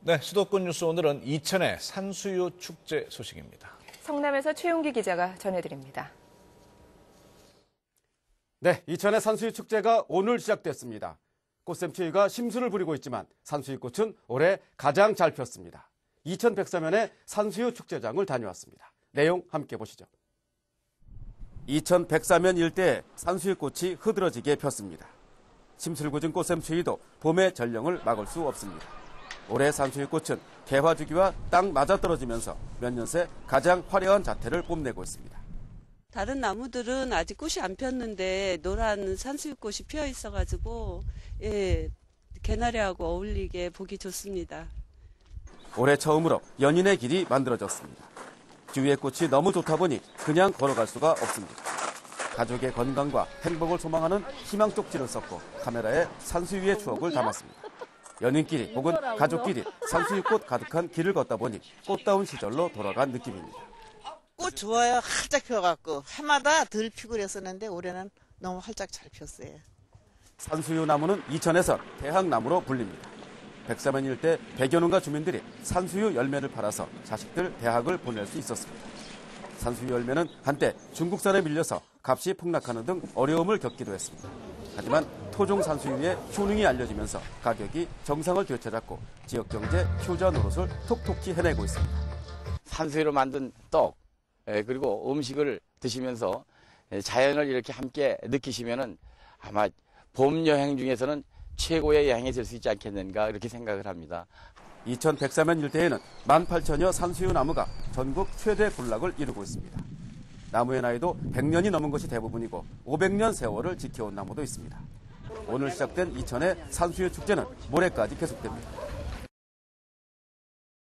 네, 수도권 뉴스 오늘은 이천의 산수유 축제 소식입니다. 성남에서 최용기 기자가 전해드립니다. 네, 이천의 산수유 축제가 오늘 시작됐습니다. 꽃샘추위가 심수를 부리고 있지만 산수유 꽃은 올해 가장 잘 폈습니다. 이천 백사면의 산수유 축제장을 다녀왔습니다. 내용 함께 보시죠. 이천 백사면 일대에 산수유 꽃이 흐드러지게 폈습니다. 심술궂은 꽃샘추위도 봄의 전령을 막을 수 없습니다. 올해 산수유 꽃은 개화 주기와 딱 맞아떨어지면서 몇 년 새 가장 화려한 자태를 뽐내고 있습니다. 다른 나무들은 아직 꽃이 안 폈는데 노란 산수유꽃이 피어 있어가지고 예 개나리하고 어울리게 보기 좋습니다. 올해 처음으로 연인의 길이 만들어졌습니다. 주위의 꽃이 너무 좋다 보니 그냥 걸어갈 수가 없습니다. 가족의 건강과 행복을 소망하는 희망 쪽지를 썼고 카메라에 산수유의 추억을 담았습니다. 연인끼리 혹은 가족끼리 산수유꽃 가득한 길을 걷다 보니 꽃다운 시절로 돌아간 느낌입니다. 꽃 좋아요. 활짝 펴갖고 해마다 덜 피고 그랬었는데 올해는 너무 활짝 잘 폈어요. 산수유 나무는 이천에서 대학나무로 불립니다. 백사면 일대 100여 농가 주민들이 산수유 열매를 팔아서 자식들 대학을 보낼 수 있었습니다. 산수유 열매는 한때 중국산에 밀려서 값이 폭락하는 등 어려움을 겪기도 했습니다. 하지만 토종 산수유의 효능이 알려지면서 가격이 정상을 되찾았고 지역 경제 효자 노릇을 톡톡히 해내고 있습니다. 산수유로 만든 떡 예, 그리고 음식을 드시면서 예, 자연을 이렇게 함께 느끼시면은 아마 봄 여행 중에서는 최고의 여행이 될 수 있지 않겠는가 이렇게 생각을 합니다. 이천 백사면 일대에는 18,000여 산수유 나무가 전국 최대 군락을 이루고 있습니다. 나무의 나이도 100년이 넘은 것이 대부분이고 500년 세월을 지켜온 나무도 있습니다. 오늘 시작된 이천의 산수유 축제는 모레까지 계속됩니다.